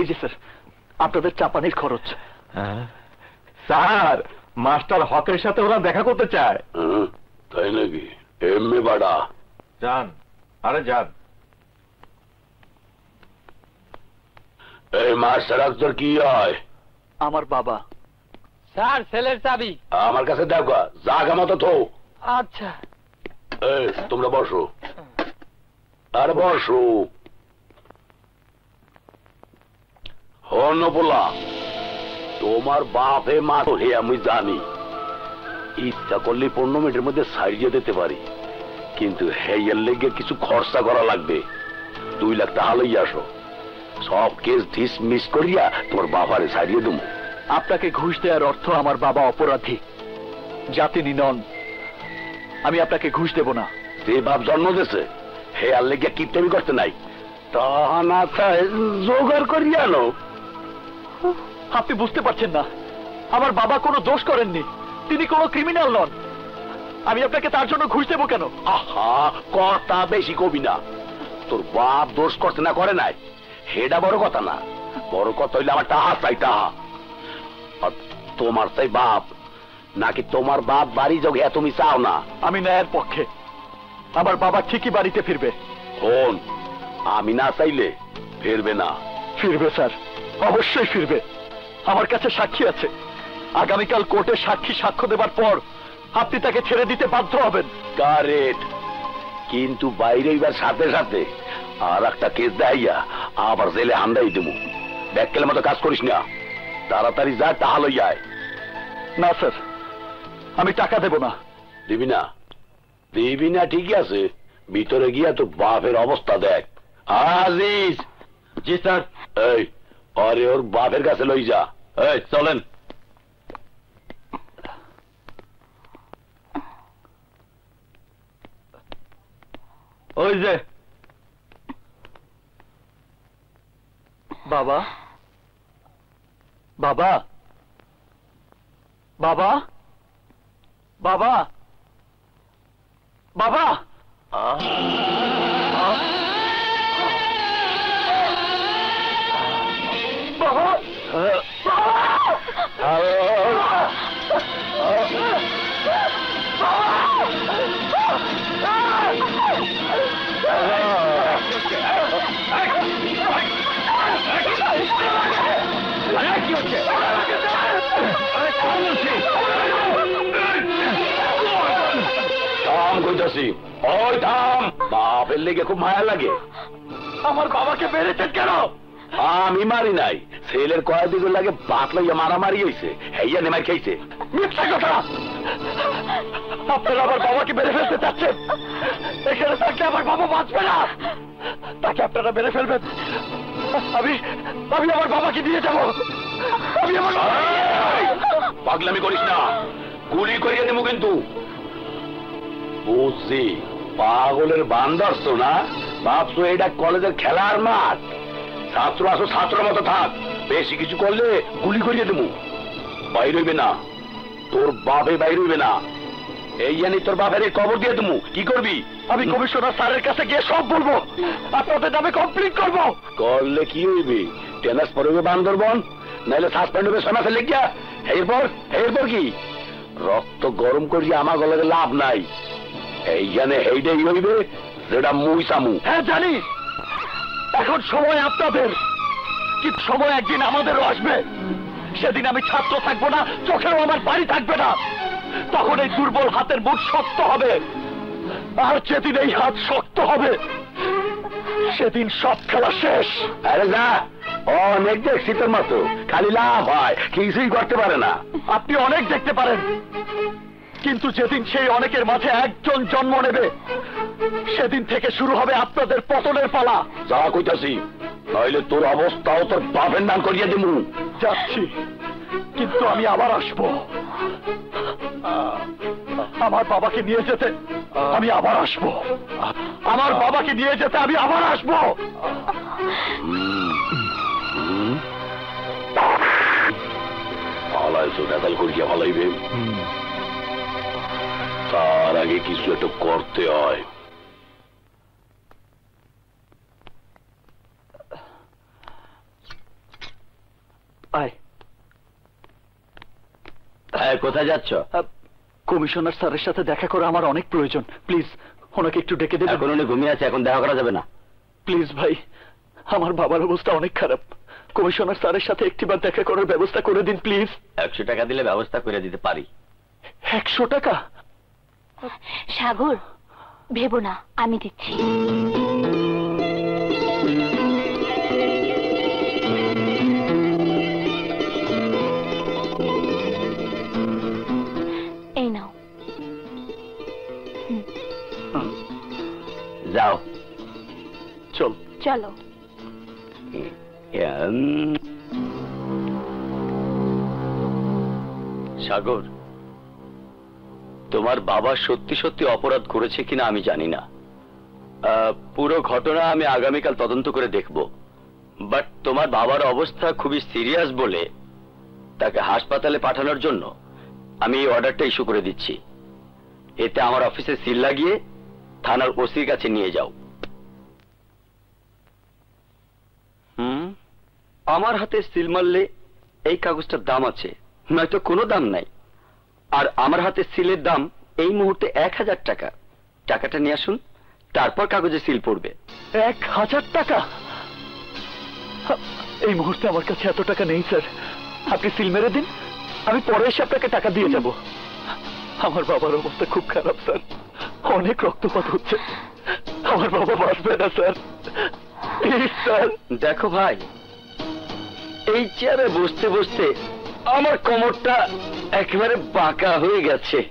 এই যে স্যার আপনাদের চাপানির খরচ। হ্যাঁ? স্যার মাস্টার হকের সাথে ওরা দেখা করতে চায়। হ্যাঁ, তাই নাকি? এমএ বাড়া। যান আরে যান। এই মাস্টার আক্তার কি হয়? আমার বাবা। স্যার ছেলের চাবি। আমার কাছে দেখো জাগা মতো তো আচ্ছা। এই তোমরা বসো। আরে বসো। হর্ণপোলা তোমার বাপে মা তো হে আমি জানি। ইচ্ছা করলে পনেরো মিনিটের মধ্যে সারিয়ে দিতে পারি। কিন্তু হেয়ার লেগে কিছু খরচা করা লাগবে। দুই লাখ টাকা লই আসো। সব কেস ডিসমিস করিয়া তোমার বাবারে সারিয়ে দেবো আপনাকে ঘুষ দেওয়ার অর্থ আমার বাবা অপরাধী। জাতিনি নন আমি আপনাকে ঘুষ দেব না। যে বাপ জন্ম দিয়েছে হে আর লেগে কিপটামি করতে নাই। তা না জোগাড় করিয়া আনো। আপনি বুঝতে পারছেন না। আমার বাবা কোনো দোষ করেননি। তিনি কোনো ক্রিমিনাল নন। আমি আপনাকে তার জন্য ঘুষ দেবো কেন? আহা কথা বেশি কবি না। তোর বাপ দোষ করতে না করে নাই। হেডা বড় কথা না। বড় কথা হইলে আমার টাহা চাই টাহা আর তোমার চাই বাপ। নাকি তোমার বাপ বাড়ি যোগে তুমি চাও না? আমি ন্যায়ের পক্ষে। আমার বাবা ঠিকই বাড়িতে ফিরবে। হন আমি না চাইলে ফিরবে না। ফিরবে স্যার। অবশ্যই ফিরবে। আমার কাছে সাক্ষী আছে। আগামীকাল কোর্টে সাক্ষী সাক্ষ্য দেবার পর আপনি তাকে ছেড়ে দিতে বাধ্য হবেন। কারেক্ট কিন্তু বাইরে এবার সাথে সাথে আর একটা কেস দেখাইয়া আবার জেলে হান্দাই দেবো। ব্যাককেলের মতো কাজ করিস না। তাড়াতাড়ি যা টাহা লই যায় না স্যার। আমি টাকা দেব না। দিবি না? দিবি না ঠিকই আছে। ভিতরে গিয়া তো বাপের অবস্থা দেখ। আজিজ জি স্যার। এই আরে ওর বাপের কাছে লই যা। এই চলেন। ওই যে। বাবা? বাবা? বাবা? বাবা? বাবা? থাম কইতাছি ওই থাম বাপের লেগে খুব মায়া লাগে আমার বাবাকে মেরেছেন কেন? আমি মারি নাই। ছেলের কয়েকদিন লাগে বাত লইয়া মারামারি হইছে। হেইয়া নেমাই খাইছে। মিথ্যা কথা! আপনারা আমার বাবাকে মেরে ফেলতে চাচ্ছেন? এখানে থাকলে আমার বাবা বাঁচবে না। তাকে আপনারা মেরে ফেলবেন। আমি আমি আমার বাবাকে দিয়ে যাব। আমি আমার। পাগলামি করিস না। গুলি করিয়ে দেবো কিন্তু। বুঝছি পাগলের বান্দারছ না? ভাবছ এটা কলেজের খেলার মাঠ। ছাত্র আসো ছাত্র মতো থাক। বেশি কিছু করলে গুলি করিয়ে দেবো। বাইর হইবে না। তোর বাপে বাইর হইবে না। এই জানি তোর বাপের কবর দিয়ে দেবো। কি করবি? আমি কমিশনার স্যারের কাছে গিয়ে সব বলব। আপনাদের নামে কমপ্লিট করব। করলে কি হইবে? টেনাস পড়বে বান্দরবন। নাইলে সাসপেন্ড হবে মাসের লেগিয়া। এরপর এরপর কি? রক্ত গরম করিয়া আমার গলাতে লাভ নাই। এই জানে এইটাই হইবে, যেটা মুই সামু হ্যাঁ জানি। এখন সময় আপনাদের। কিন্তু সময় একদিন আমাদেরও আসবে? সেদিন আমি ছাত্র থাকব না চোখেও আমার বাড়ি থাকবে না। তখন এই দুর্বল হাতের মুঠ শক্ত হবে আর যেদিন এই হাত শক্ত হবে সেদিন সব খেলা শেষ। আরে যা অনেক দেখছি তোর মতো। খালি লাভ হয় কিছুই করতে পারে না। আপনি অনেক দেখতে পারেন। কিন্তু যেদিন সেই অনেকের মাঝে একজন জন্ম নেবে সেদিন থেকে শুরু হবে আপনাদের পতনের পালা। যা কইতাছি নইলে তোর অবস্থাও তোর বাপের নাম করিয়া দিমু। যাচ্ছি কিন্তু আমি আবার আসব। আমার বাবাকে নিয়ে যেতে আমি আবার আসব। আমার বাবাকে নিয়ে যেতে আমি আবার আসব। পালাইছো নেতাল করিয়া পালাইবে। তার আগে কিছু একটা করতে হয়। কোথায় যাচ্ছ? কমিশনার স্যারের সাথে দেখা করা আমার অনেক প্রয়োজন। প্লিজ ওনাকে একটু ডেকে দেবেন? এখন উনি ঘুমিয়ে আছে এখন দেখা করা যাবে না। প্লিজ ভাই আমার বাবার অবস্থা অনেক খারাপ। কমিশনার স্যারের সাথে একটিবার দেখা করার ব্যবস্থা করে দিন প্লিজ। একশো টাকা দিলে ব্যবস্থা করে দিতে পারি। একশো টাকা? সাগর ভেবো না আমি দিচ্ছি। এই নাও। যাও। চল। চলো। সাগর তোমার বাবা সত্যি সত্যি অপরাধ করেছে কিনা আমি জানি না। পুরো ঘটনা আমি আগামীকাল তদন্ত করে দেখব। বাট তোমার বাবার অবস্থা খুবই সিরিয়াস বলে তাকে হাসপাতালে পাঠানোর জন্য আমি এই অর্ডারটা ইস্যু করে দিচ্ছি। এতে আমার অফিসে সিল লাগিয়ে থানার ওসির কাছে নিয়ে যাও। হুম? আমার হাতে সিল মারলে এই কাগজটার দাম আছে, নয়তো কোনো দাম নাই। আর আমার হাতে সিলের দাম এই মুহূর্তে এক হাজার টাকা। টাকাটা নিয়ে আসুন তারপর কাগজে সিল পড়বে। এক হাজার টাকা? এই মুহূর্তে আমার কাছে এত টাকা নেই স্যার। আপনি সিল মেরে দিন আমি পরে এসে আপনাকে টাকা দিয়ে যাব। আমার বাবার অবস্থা খুব খারাপ স্যার। অনেক রক্তপাত হচ্ছে। আমার বাবা বাঁচবে না স্যার। স্যার। দেখো ভাই এই চেয়ারে বসতে বসতে আমার কোমরটা একেবারে বাঁকা হয়ে গেছে।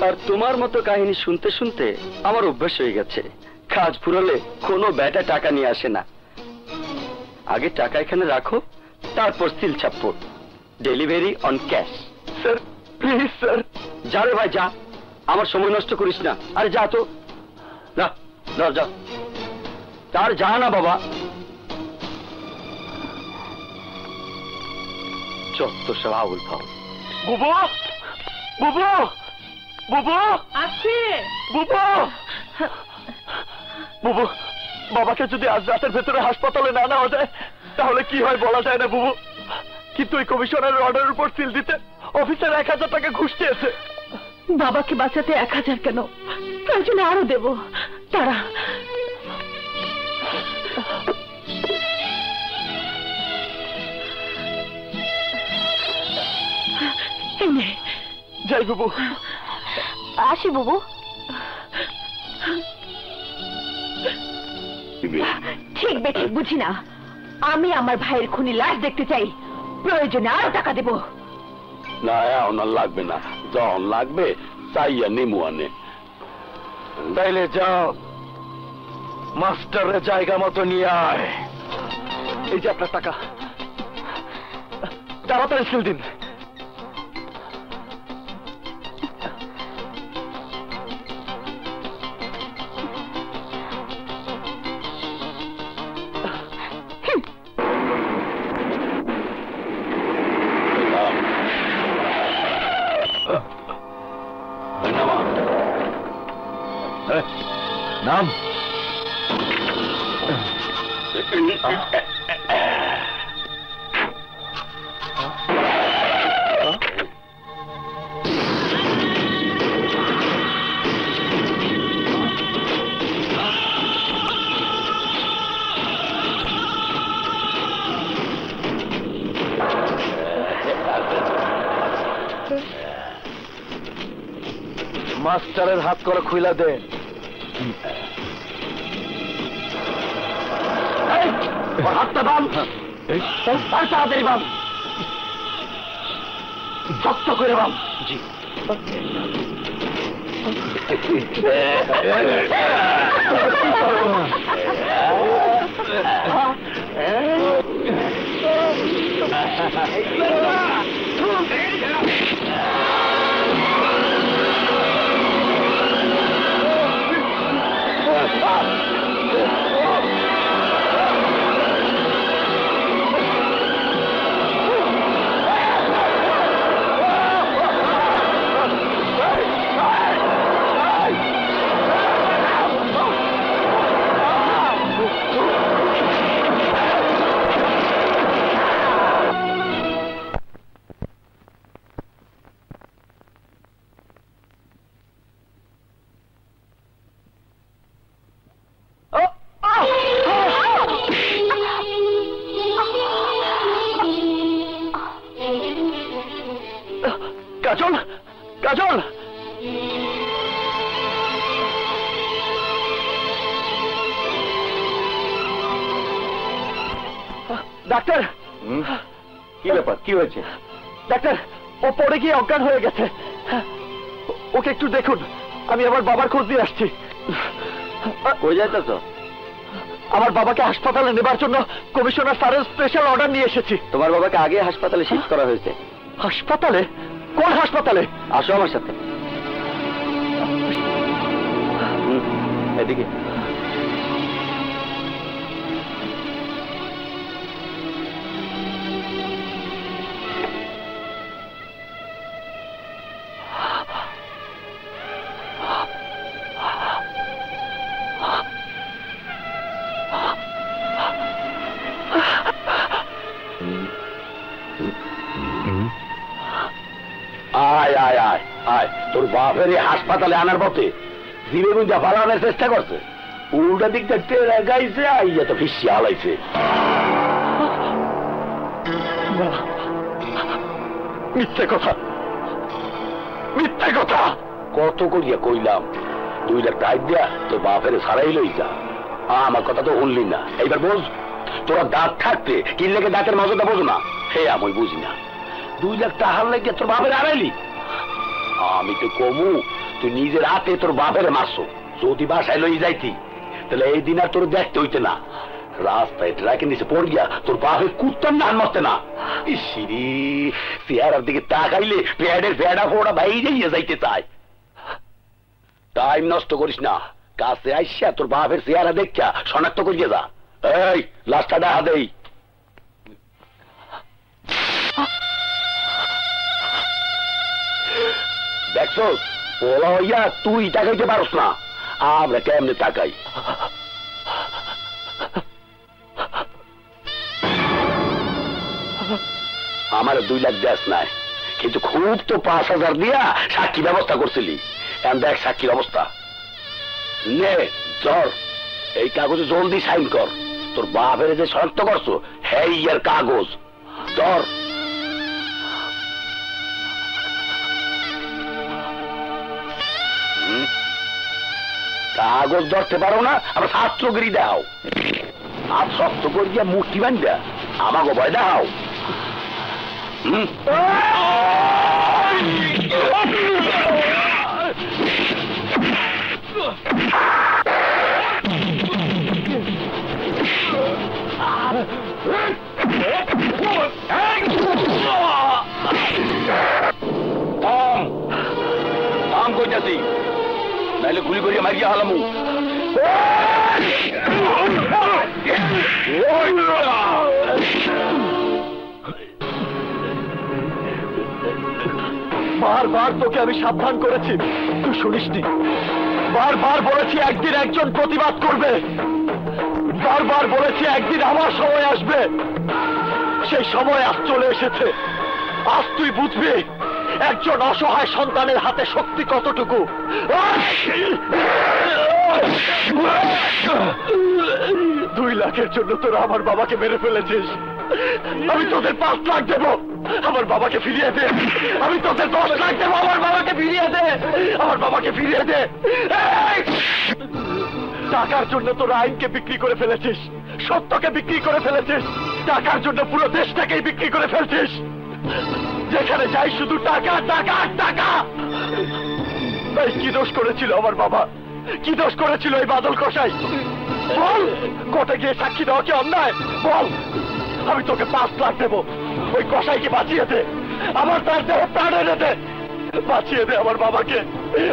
আর তোমার মতো কাহিনী শুনতে শুনতে আমার অভ্যাস হয়ে গেছে। কাজ ফুরলে কোনো ব্যাটা টাকা নিয়ে আসে না। আগে টাকা এখানে রাখো তারপর সিল ছাপ্পো delivery on cash sir please sir. যা রে ভাই যা। আমার সময় নষ্ট করিস না। আরে যা তো। যা যা যা। তার যা না বাবা। চত্ব সব আউল ফাউল বুবু? বুবু? বুবু? আছে। বুবু? বুবু বাবাকে যদি আজ রাতের ভেতরে হাসপাতালে না নেওয়া যায় তাহলে কি হয় বলা যায় না বুবু? কিন্তু ওই কমিশনারের অর্ডারের উপর সিল দিতে অফিসার এক হাজার টাকা ঘুষ চেয়েছে। বাবাকে বাঁচাতে এক হাজার কেন? প্রয়োজনে আরও দেব। তারা যাই বুবু। আসি বুবু। ঠিক বেঠিক বুঝি না। আমি আমার ভাইয়ের খুনি লাশ দেখতে চাই। প্রয়োজনে আরও টাকা দেব। না এখন লাগবে না। যখন লাগবে চাইয়া নিমু আনে। তাইলে যাও। মাস্টারের জায়গা মতো নিয়ে আয়। এই যে আপনার টাকা। তাড়াতাড়ি সিল দিন। করে খুইলা দে। হাতটা বাম তাড়াতাড়ি বাম। জব্দ করে বাম। জি। হ্যাঁ Stop! কি হয়েছে? ডাক্তার ও পড়ে গিয়ে অজ্ঞান হয়ে গেছে। ওকে একটু দেখুন আমি আমার বাবার খোঁজ দিয়ে আসছি। কই যাইতেছ? আমার বাবাকে হাসপাতালে নেবার জন্য কমিশনার স্যারের স্পেশাল অর্ডার নিয়ে এসেছি। তোমার বাবাকে আগে হাসপাতালে শিফট করা হয়েছে। হাসপাতালে? কোন হাসপাতালে? আসো আমার সাথে। এদিকে। হাসপাতালে আনার পথে জিবে গুঞ্জা ফালানোর চেষ্টা করছে। উল্টা দিকটা টেরা গাইছে আইয়া তো ফিসি হালাইছে। মিথ্যে কথা। মিথ্যে কথা। কত করিয়া কইলাম দুই লাখ টাইপ দিয়া তোর বাপের সারাই লই যা। আমার কথা তো শুনলি না। এইবার বোঝ তোরা দাঁত থাকতে কি লেগে দাঁতের মজাটা বোঝো না। হে আমি বুঝি না। দুই লাখ টাকার লেগে তোর বাপের আড়াইলি। আমি তো কমু তুই নিজের হাতে তোর বাপের মারছো। যদি বাসায় লই যাইতি, তাহলে এই দিন আর তোর দেখতে হইতে না। রাস্তায় ট্রাকের নিচে পড় গিয়া তোর বাপে কুত্তার নান মারতে না। ইসিরি চেহারার দিকে তাকাইলে প্যাডের ভেড়া ফোড়া বাইরে যাইতে চায়। টাইম নষ্ট করিস না। কাছে আইসা তোর বাপের চেহারা দেখা শনাক্ত করিয়ে যা। এই লাস্টটা দেখা দেই। দেখছ? পোলা হইয়া তুই তাকাইতে পারস না। আমরা কেমনে তাকাই? আমার দুই লাখ দেশ নাই, কিন্তু খুব তো পাঁচ হাজার দিয়া সাক্ষী ব্যবস্থা করছিলি। এখন দেখ সাক্ষীর অবস্থা। নে চল এই কাগজে জলদি সাইন কর। তোর বাপের যে শনাক্ত করছ হ্যাঁ ইয়ার কাগজ। ধর। কাগজ ধরতে পারো না, আবার ছাত্রগিরি দাও আর শক্ত করিয়া মুষ্টি বান্ধা আমাকে ভয় দাও থাম। কইতাছি নাইলে গুলি করিয়া মারিয়া হালামু। বারবার তোকে আমি সাবধান করেছি, তুই শুনিসনি? বারবার বলেছি একদিন একজন প্রতিবাদ করবে। বারবার বলেছি একদিন আমার সময় আসবে। সেই সময় আজ চলে এসেছে। আজ তুই বুঝবি একজন অসহায় সন্তানের হাতে শক্তি কতটুকু? দুই লাখের জন্য তোরা আমার বাবাকে মেরে ফেলেছিস। আমি তোদের পাঁচ লাখ দেব। আমার বাবাকে ফিরিয়ে দে। আমি তোদের দশ লাখ দেবো। আমার বাবাকে ফিরিয়ে দে। আমার বাবাকে ফিরিয়ে দে। টাকার জন্য তোরা আইনকে বিক্রি করে ফেলেছিস। সত্যকে বিক্রি করে ফেলেছিস। টাকার জন্য পুরো দেশটাকেই বিক্রি করে ফেলছিস। যেখানে যাই শুধু টাকা টাকা টাকা তাই কি দোষ করেছিল আমার বাবা কি দোষ করেছিল এই বাদল কষাই বল কোর্টে গিয়ে সাক্ষী দেওয়া কি অন্যায় বল আমি তোকে পাঁচ লাখ দেবো ওই কষাইকে বাঁচিয়ে দে আমার তার দেহ প্রাণ এনে দে বাঁচিয়ে দে আমার বাবাকে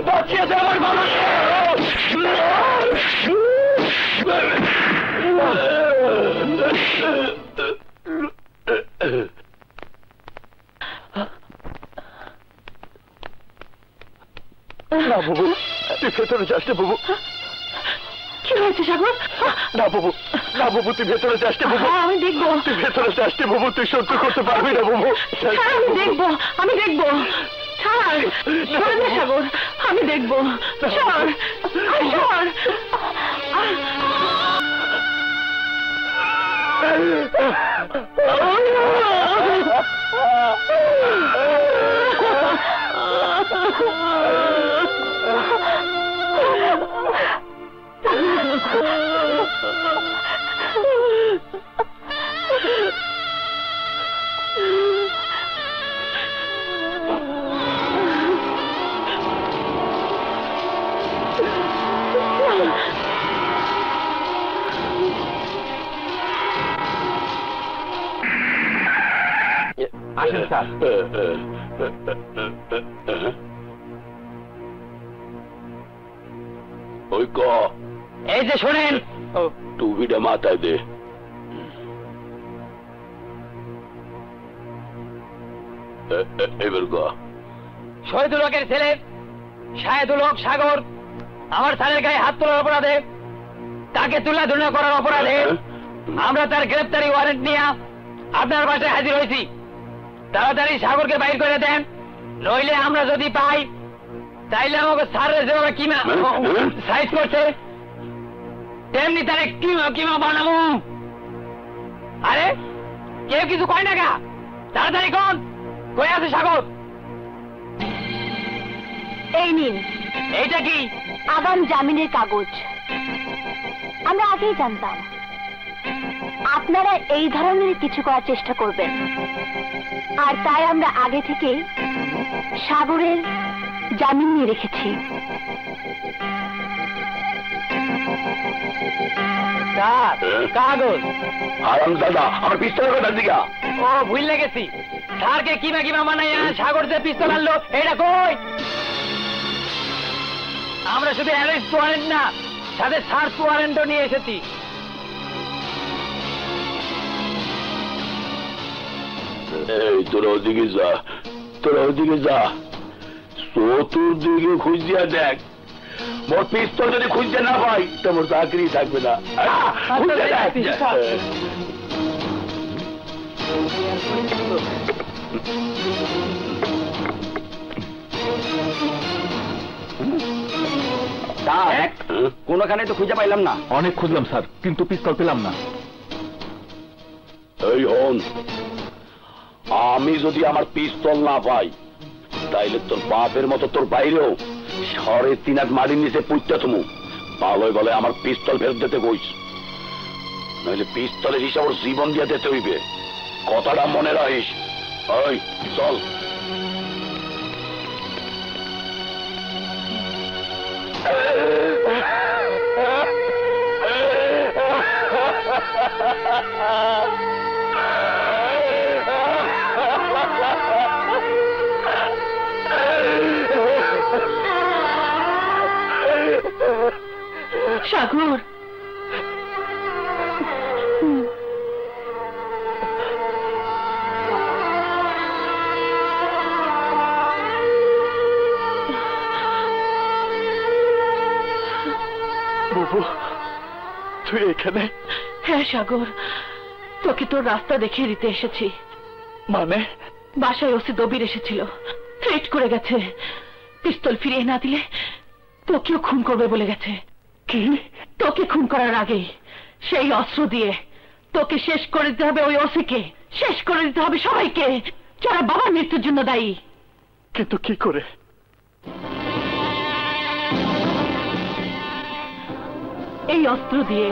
বাঁচিয়ে দে আমার বাবাকে না বাবু। তুই ভেতরে যাস না বাবু। কি হয়েছে সাগর না বাবু। না বাবু তুই ভেতরে যাস না বাবু। হ্যাঁ, আমি দেখব। তুই ভেতরে যাস না বাবু তুই সহ্য করতে পারবি না বাবু। আমি দেখব আমি দেখব। ছাড় আমি দেখব। ছাড় ছাড়। Oh, no! আসেন স্যার। ওই ক? এই যে শোনেন। টুপিটা মাথায় দে। এবার ক শহীদুল হকের ছেলে শাহেদুল হক সাগর আমার স্যারের গায়ে হাত তোলার অপরাধে তাকে তুলা ধুলা করার অপরাধে আমরা তার গ্রেপ্তারি ওয়ারেন্ট নিয়ে আপনার বাসায় হাজির হয়েছি। তাড়াতাড়ি সাগরকে বাইর করে দেন নইলে আমরা যদি পাই তাইলে আমাকে স্যারের যেভাবে কিমা সাইজ করছে। তেমনি তারে কিমা কিমা বানাবো? আরে কেউ কিছু কয় না গা? তাড়াতাড়ি কোন কই আছে সাগর? এই নিন। এইটা কি? আগাম জামিনের কাগজ। আমরা আগেই জানতাম। আপনারা এই ধরনের কিছু করার চেষ্টা করবেন। আর তাই আমরা আগে থেকে সাগরের জামিন নিয়ে রেখেছি। কাগজ। আরাম দাদা আমার পিস্তলের কথা দিকা। ও ভুল লেগেছি। স্যারকে কিমা কিমা মানাইয়া সাগর যে পিস্তল আনলো এটা কই? আমরা শুধু অ্যারেস্ট ওয়ারেন্ট না সাথে সার্চ ওয়ারেন্টও নিয়ে এসেছি। এই তোরা ওদিকে যা তোরা ওদিকে যা। চতুর্দিকে খুঁজিয়া দেখ। মোর পিস্তল যদি খুঁজতে না পাই তো মোর চাকরি থাকবে না। দেখ কোনোখানে তো খুঁজে পাইলাম না। অনেক খুঁজলাম স্যার কিন্তু পিস্তল পেলাম না। এই হন আমি যদি আমার পিস্তল না পাই তাইলে তোর বাপের মতো তোর বাইরেও শহরে তিনাক মাটির নিচে পুঁততে তুমি ভালোই বলে আমার পিস্তল ফেরত দিতে কইস। নইলে পিস্তলের হিসাব ওর জীবন দিয়ে দিতে হইবে। কথাটা মনে রাখিস। ওই, চল। সাগর। বুবু তুই এখানে? হ্যাঁ সাগর। তোকে তোর রাস্তা দেখিয়ে দিতে এসেছি। মানে? বাসায় ওসি দবির এসেছিল। থ্রেট করে গেছে। পিস্তল ফিরিয়ে না দিলে তোকেও খুন করবে বলে গেছে। কি? তোকে খুন করার আগে সেই অস্ত্র দিয়ে তোকে শেষ করে দিতে হবে ওই ওসিকে। শেষ করে দিতে হবে সবাইকে। যারা বাবার মৃত্যুর জন্য দায়ী। কিন্তু কি করে? এই অস্ত্র দিয়ে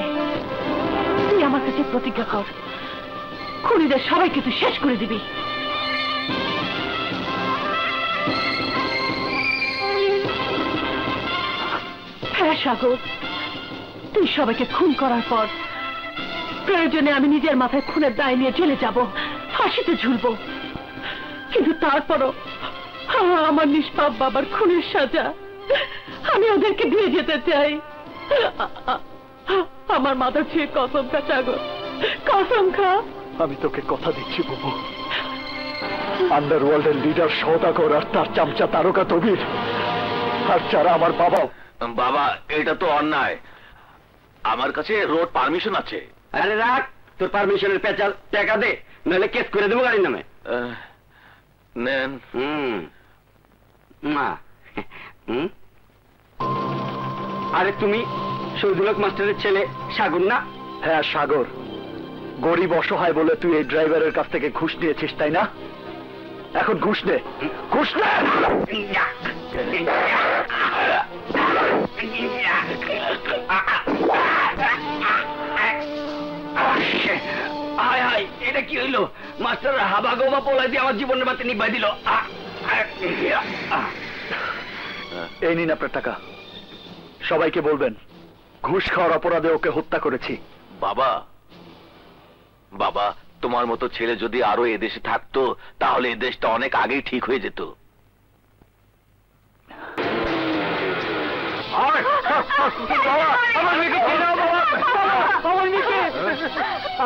তুই আমার কাছে প্রতিজ্ঞা কর। খুনিদের সবাইকে তুই শেষ করে দিবি। হ্যাঁ সাগর। তুই সবাইকে খুন করার পর প্রয়োজনে আমি নিজের মাথায় খুনের দায় নিয়ে জেলে যাব ফাঁসিতে ঝুলবো। কিন্তু তারপরও আমার নিষ্পাপ বাবার খুনের সাজা আমি ওদেরকে দিয়ে যেতে চাই। আমার মাথা ছুঁয়ে কসম খা সাগর। কসম খা। আমি তোকে কথা দিচ্ছি বুবু। আন্ডারওয়ার্ল্ডের লিডার সৌদাগর আর তার চামচা তারকা তবির। আর যারা আমার বাবা বাবা এটা তো অন্যায়। আমার কাছে রোড পারমিশন আছে। আরে রাখ তোর পারমিশনের পেঁচাল টাকা দে নাহলে কেস করে দেবো গাড়ির নামে। নেন। হুম। মা হুম? আরে তুমি শহীদুলক মাস্টারের ছেলে সাগর না? হ্যাঁ সাগর। গরিব অসহায় বলে তুই এই ড্রাইভারের কাছ থেকে ঘুষ নিয়েছিস তাই না? এখন ঘুষ নে। ঘুষ নে! এটা কি হইল? মাস্টার হাবা গোবা পোলাই দিয়ে আমার জীবনের বাতি নিবাই দিল। এই নিন আপনার টাকা। সবাইকে বলবেন ঘুষ খাওয়ার অপরাধে ওকে হত্যা করেছি। বাবা বাবা তোমার মতো ছেলে যদি আরও এদেশে থাকতো তাহলে এ দেশটা অনেক আগেই ঠিক হয়ে যেত। আমার মেয়েকে আমার মেয়েকে।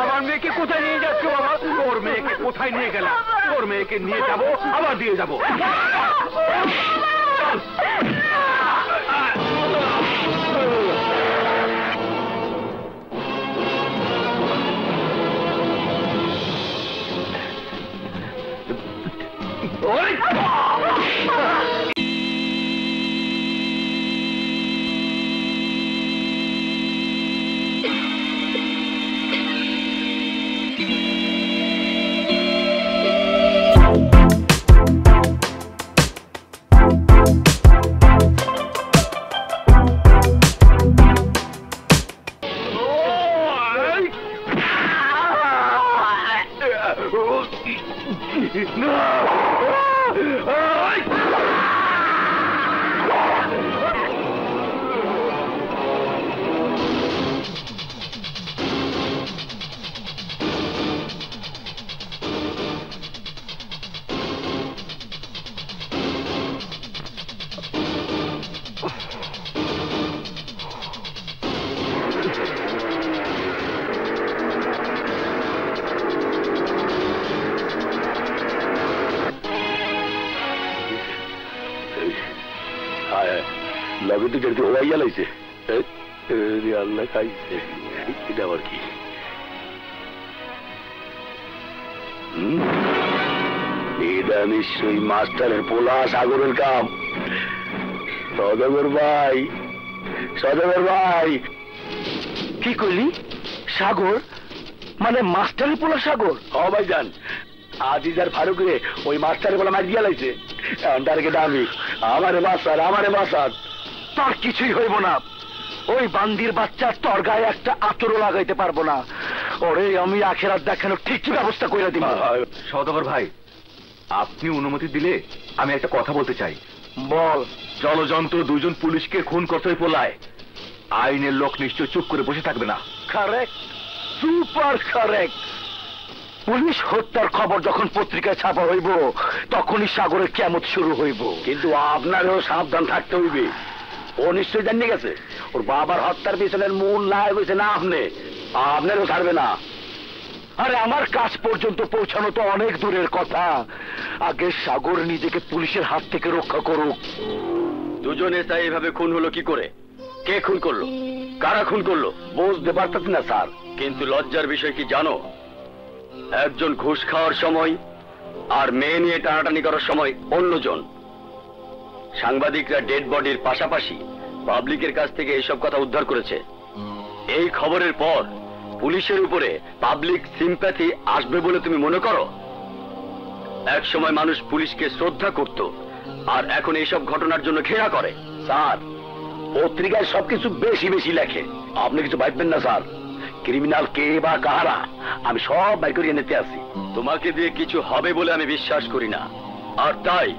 আমার মেয়েকে কোথায় নিয়ে যাচ্ছ বাবা? তোর মেয়েকে কোথায় নিয়ে গেলাম তোর মেয়েকে নিয়ে যাব, আবার দিয়ে যাব। হায় লগে তো যেতে হওয়াইয়া লাইছে আল্লাহ খাইছে। এটা আবার কি? এটা নিশ্চয়ই মাস্টারের পোলা সাগরের কাম। সদাগর ভাই সদাগর ভাই। কি করলি সাগর? মানে মাস্টারি পোলা সাগর? হ ভাই যান আজিজার ফারুক রে ওই মাস্টারের পোলা মার দিয়া লাইছে দামি। আমারে মাস্টার আমারে মাস্টার তার কিছুই হইব না। ওই বান্দির বাচ্চার তোর গায়ে একটা আতরও লাগাইতে পারব না। ওরে আমি আখেরাত দেখানোর ঠিকই ব্যবস্থা করে দিব সদাগর ভাই আপনি অনুমতি দিলে আমি একটা কথা বলতে চাই। বল। জলযন্ত্র দুজন পুলিশকে খুন করতে পোলায় আইনের লোক নিশ্চয় চুপ করে বসে থাকবে না। কারেক্ট সুপার কারেক্ট পুলিশ হত্যার খবর যখন পত্রিকায় ছাপা হইব তখনই সাগরের কেমত শুরু হইব। কিন্তু আপনারও সাবধান থাকতে হইবে। ও নিশ্চয়ই জানিয়ে গেছে ওর বাবার হত্যার পিছনের মূল লায় হয়েছে না আপনি? আপনারও ছাড়বে না। আরে আমার কাজ পর্যন্ত পৌঁছানো তো অনেক দূরের কথা। আগে সাগর নিজেকে পুলিশের হাত থেকে রক্ষা করুক। দুজনে তাই এভাবে খুন হলো কি করে? কে খুন করল? কারা খুন করল? বুঝতে পারতেছি না স্যার। কিন্তু লজ্জার বিষয় কি জানো? একজন ঘুষ খাওয়ার সময় আর মেয়ে নিয়ে টানাটানি করার সময় অন্যজন। সাংবাদিকরা ডেড বডির পাশাপাশি পাবলিকের কাছ থেকে এইসব কথা উদ্ধার করেছে। এই খবরের পর পুলিশের উপরে পাবলিক সিম্প্যাথি আসবে বলে তুমি মনে করো? এক সময় মানুষ পুলিশকে শ্রদ্ধা করত আর এখন এইসব ঘটনার জন্য ঘেরা করে। স্যার, পত্রিকায় সবকিছু বেশি বেশি লেখে। আপনি কিছু ভাববেন না, স্যার। ক্রিমিনাল কে বা কাহারা আমি সব বাই করিয়ে নিতে আসি। তোমাকে দিয়ে কিছু হবে বলে আমি বিশ্বাস করি না। আর তাই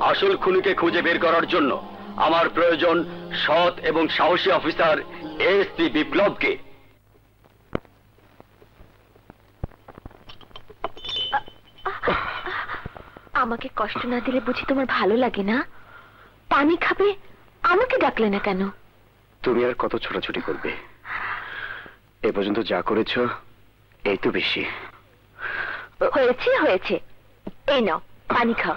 আসল খুনিকে খুঁজে বের করার জন্য আমার প্রয়োজন সৎ এবং সাহসী অফিসার এসপি বিপ্লবকে। আমাকে কষ্ট না দিলে বুঝি তোমার ভালো লাগে না? পানি খাবে? আমাকে ডাকলে না কেন? তুমি আর কত ছোটাছুটি করবে? এ পর্যন্ত যা করেছ এই তো বেশি। হয়েছে হয়েছে। এই নাও পানি খাও।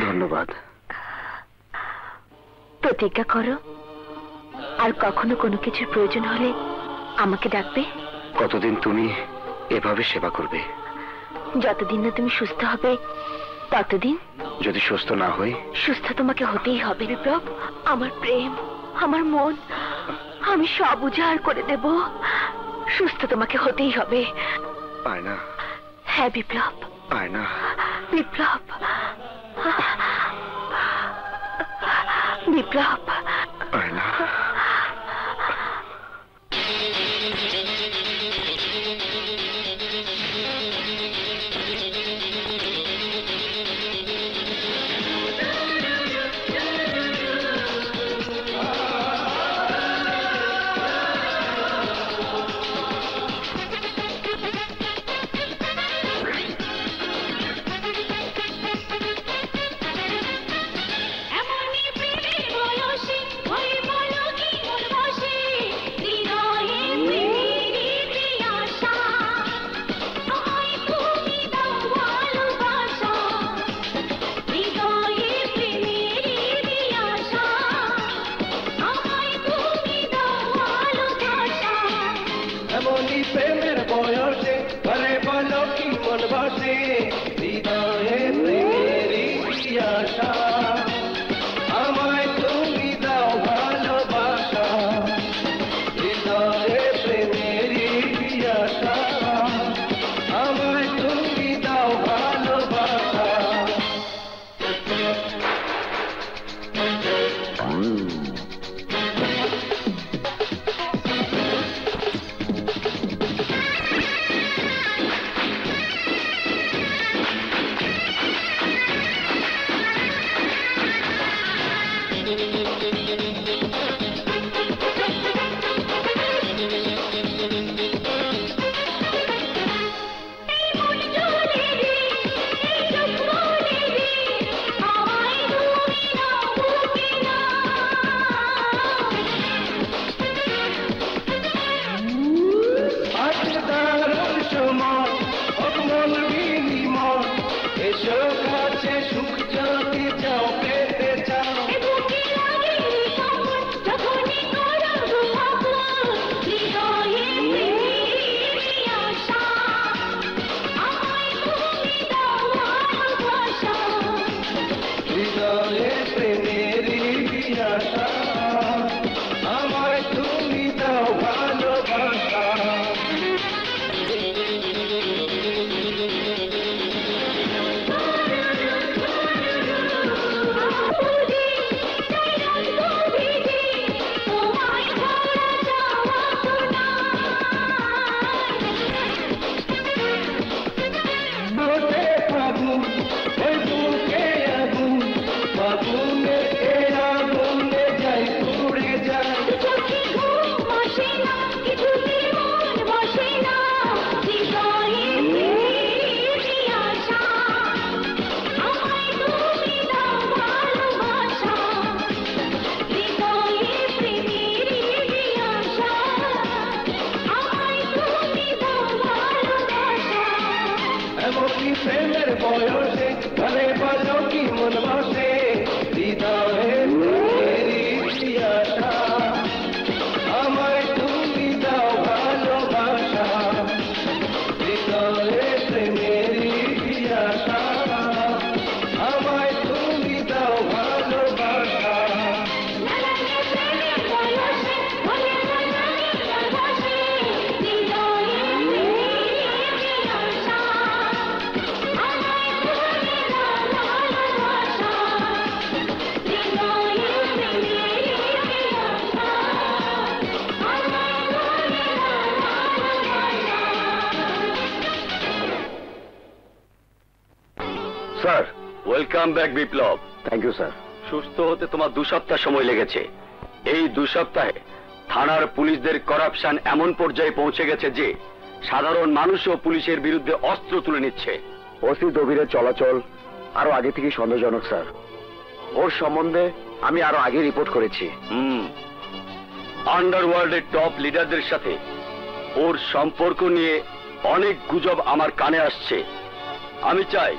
ধন্যবাদ। প্রতিজ্ঞা করো। আর কখনো কোনো কিছুর প্রয়োজন হলে আমাকে ডাকবে। কতদিন তুমি এভাবে সেবা করবে? যতদিন না তুমি সুস্থ হবে ততদিন যদি সুস্থ না হই? সুস্থ তোমাকে হতেই হবে বিপ্লব। আমার প্রেম আমার মন আমি সব উজাড় করে দেব। সুস্থ তোমাকে হতেই হবে। আয়না। হ্যাঁ বিপ্লব। আয়না। Biplob. Biplob. Welcome back Biplob. Thank you sir সুস্থ হতে তোমার দু সপ্তাহ সময় লেগেছে। এই দু সপ্তাহে থানার পুলিশদের করাপশন এমন পর্যায়ে পৌঁছে গেছে যে সাধারণ মানুষও পুলিশের বিরুদ্ধে অস্ত্র তুলে নিচ্ছে। ওসি দবিরের চলাচল আরও আগে থেকে সন্দেহজনক স্যার ওর সম্বন্ধে আমি আরও আগে রিপোর্ট করেছি। হুম। আন্ডারওয়ার্ল্ডের টপ লিডারদের সাথে ওর সম্পর্ক নিয়ে অনেক গুজব আমার কানে আসছে। আমি চাই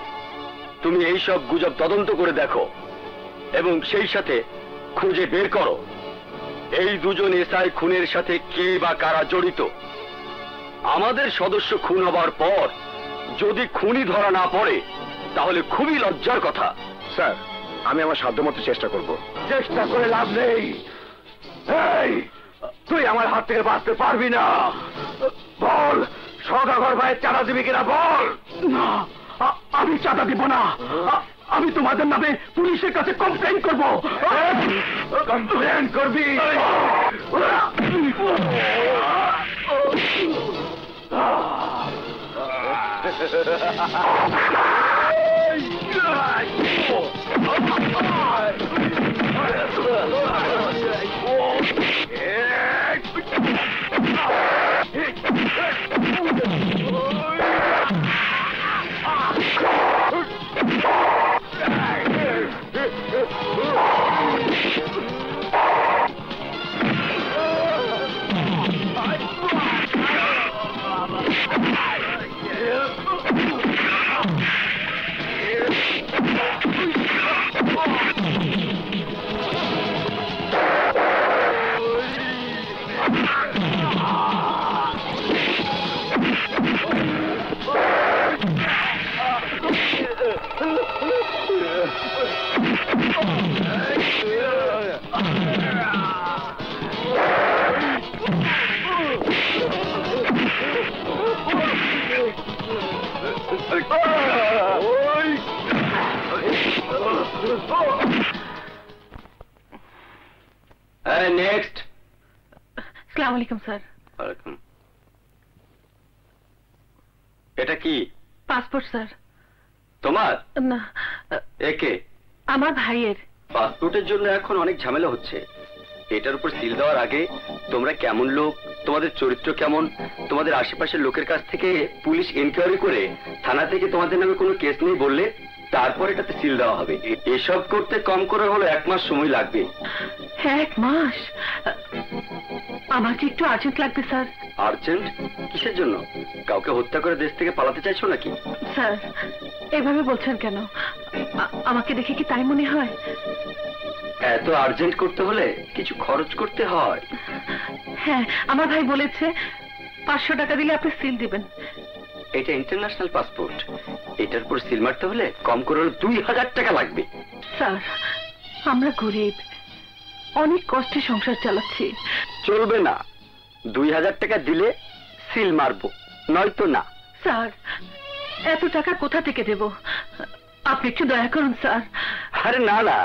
তুমি এই সব গুজব তদন্ত করে দেখো এবং সেই সাথে খুঁজে বের করো। এই দুজন এসআই খুনের সাথে কে বা কারা জড়িত? আমাদের সদস্য খুন হবার পর যদি খুনি ধরা না পড়ে তাহলে খুবই লজ্জার কথা। স্যার আমি আমার সাধ্যমতো চেষ্টা করব। চেষ্টা করে লাভ নেই। তুই আমার হাত থেকে বাঁচতে পারবি না। বল সদাগর ভাইয়ের চাঁদা দিবি কিনা বল। না আমি চাঁদা দিব না। আমি তোমাদের নামে পুলিশের কাছে কমপ্লেন করব। কমপ্লেন করবি? Oh, সালাম আলাইকুম স্যার। এটা কি? Passport sir. তোমার? না। একে আমার ভাইয়ের। পাসপোর্টের জন্য এখন অনেক ঝামেলা হচ্ছে। এটার উপর সিল দেওয়ার আগে তোমরা কেমন লোক? তোমাদের চরিত্র কেমন? তোমাদের আশেপাশের লোকের কাছ থেকে পুলিশ এনকোয়ারি করে থানা থেকে তোমাদের নামে কোনো কেস নেই বললে তারপর এটাতে সিল দেওয়া হবে। এসব করতে কম করে হলো এক মাস সময় লাগবে। এক মাস? আমার কি একটু আর্জেন্ট লাগবে স্যার? আর্জেন্ট কিসের জন্য? কাউকে হত্যা করে দেশ থেকে পালাতে চাইছো নাকি? স্যার এভাবে বলছেন কেন? আমাকে দেখে কি তাই মনে হয়? এত আর্জেন্ট করতে হলে কিছু খরচ করতে হয়। হ্যাঁ আমার ভাই বলেছে পাঁচশো টাকা দিলে আপনি সিল দিবেন। এটা ইন্টারন্যাশনাল পাসপোর্ট এটার উপর সিল মারতে হলে কম করে হলে দুই হাজার টাকা লাগবে। স্যার আমরা গরিব। অনেক কষ্টে সংসার চালাচ্ছি। চলবে না। দুই হাজার টাকা দিলে সিল মারবো নয়তো না। স্যার এত টাকা কোথা থেকে দেব? আপনি একটু দয়া করুন স্যার। আরে না না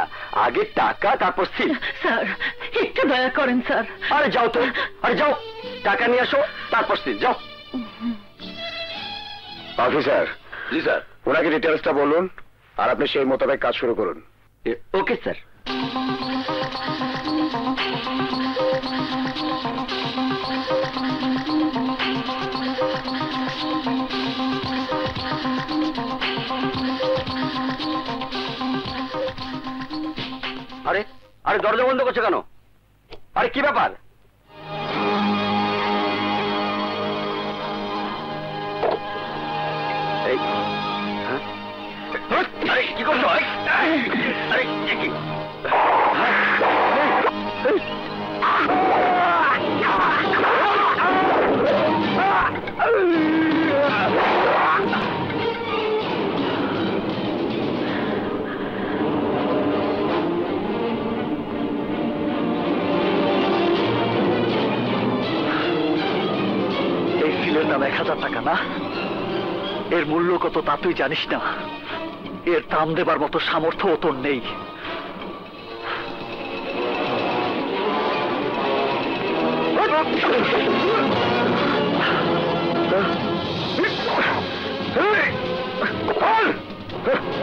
আগে টাকা তারপর সিল। স্যার একটু দয়া করেন স্যার। আরে যাও তো আরে যাও টাকা নিয়ে আসো তারপর সিল যাও। Officer ji, sir. ওনাকে ডিটেলসটা বলুন, আর আপনি সেই মোতাবেক কাজ শুরু করুন। Okay, sir. আরে আরে, দরজা বন্ধ করছ কেন? আরে, কি ব্যাপার? এই হ্যাঁ? আরে কি করছ এর মূল্য কত তা তুই জানিস না। এর দাম দেবার মতো সামর্থ্য ও তোর নেই। Oh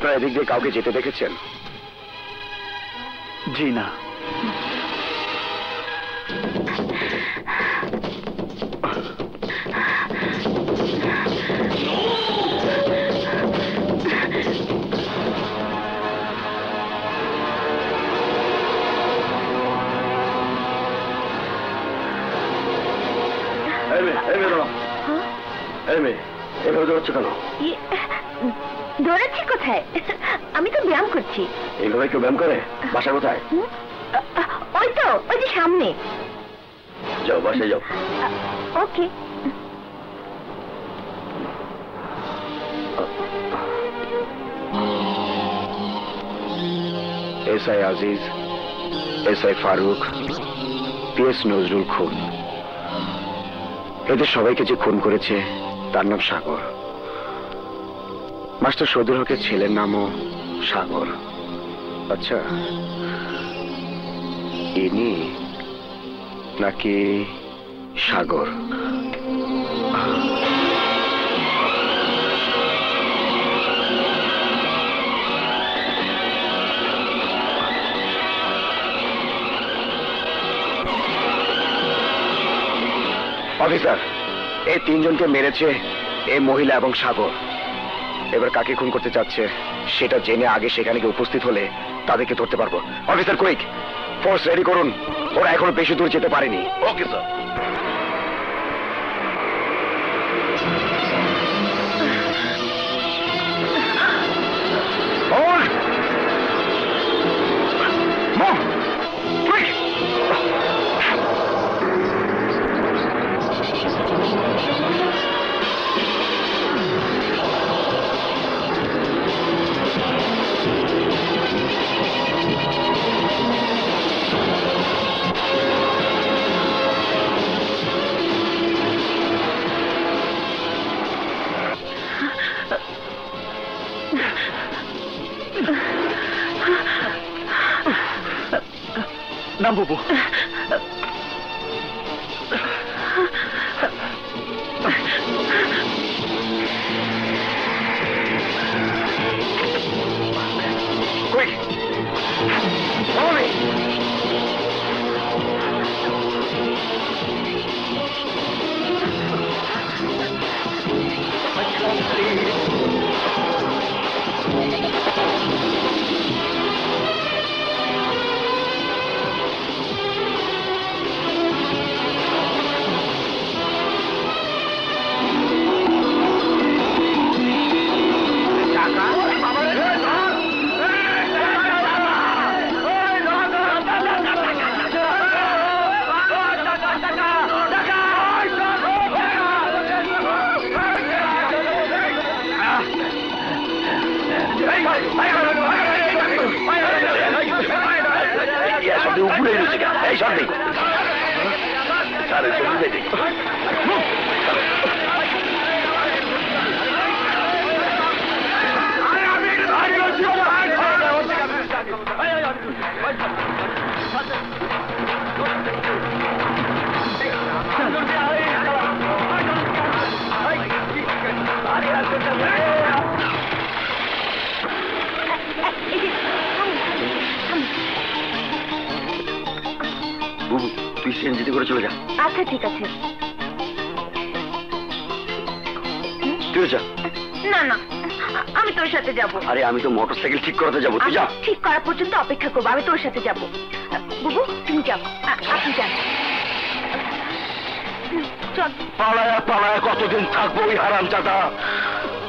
আপনারা এদিক দিয়ে কাউকে যেতে দেখেছেন? জি না। মেয়ে, এভাবে দৌড়াচ্ছ কেন? দৌড়াচ্ছি কোথায়? আমি তো ব্যায়াম করছি। এইভাবে কেউ ব্যায়াম করে? বাসা কোথায়? ওই তো ওই যে সামনে। যাও বাসায় যাও। Okay. S I Aziz S I Farooq PS Nazrul খুন। এদের সবাইকে যে খুন করেছে তার নাম সাগর। মাস্টার সদুর হকের ছেলের নামও সাগর। আচ্ছা ইনি নাকি সাগর? অফিসার, এই তিনজনকে মেরেছে এই মহিলা এবং সাগর। এবার কাকে খুন করতে চাচ্ছে, সেটা জেনে আগে সেখানে গিয়ে উপস্থিত হলে তাদেরকে ধরতে পারব। অফিসার কুইক ফোর্স রেডি করুন। ওরা এখনও বেশি দূর যেতে পারেনি। ওকে স্যার তুই যা। না না আমি তোর সাথে যাব। আরে আমি তো মোটর সাইকেল ঠিক করাতে যাব তুই যা। ঠিক করা পর্যন্ত অপেক্ষা করব আমি তোর সাথে যাব। বুবু তুমি যাও। আপনি যান। চল। পালায়া পালায়া কতদিন থাকব ওই হারাম চাটা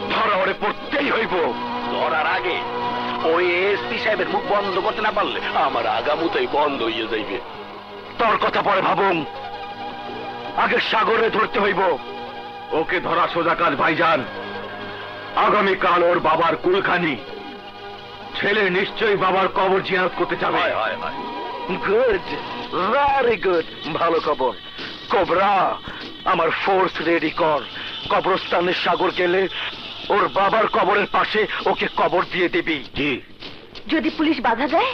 ধরা ওরে পড়তেই হইব। ধরার আগে ওই এসপি সাহেবের মুখ বন্ধ করতে না পারলে আমার আগামুতাই বন্ধ হইয়া যাইবে। তোর কথা পরে ভাবুম। আগে সাগরে ধরতে হইব। ওকে ধরা সোজা কাজ ভাইজান। আগামীকাল ওর বাবার কুলখানি। ছেলে নিশ্চয়ই বাবার কবর জিয়ারত করতে যাবে। গুড ভেরি গুড ভালো খবর কবরা আমার ফোর্স রেডি কর। কবরস্থানের সাগর গেলে ওর বাবার কবরের পাশে ওকে কবর দিয়ে দিবি। জি যদি পুলিশ বাধা দেয়?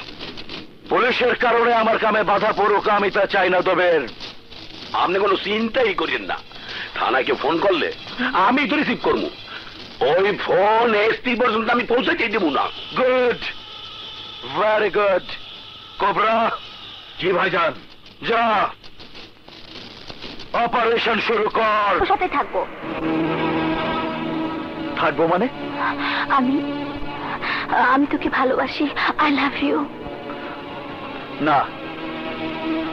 পুলিশের কারণে আমার কামে বাধা পড়ুক আমি তা চাই না তবের আপনি কোনো চিন্তাই করেন না। থানাকে ফোন করলে আমি তো রিসিভ করব ওই ফোন এসপি পর্যন্ত আমি পৌঁছাতে দেব না। Good very good cobra ji ভাইজান যা। অপারেশন শুরু কর। সাথে থাকব। থাকব মানে? আমি আমি তোকে ভালোবাসি। আই লাভ ইউ না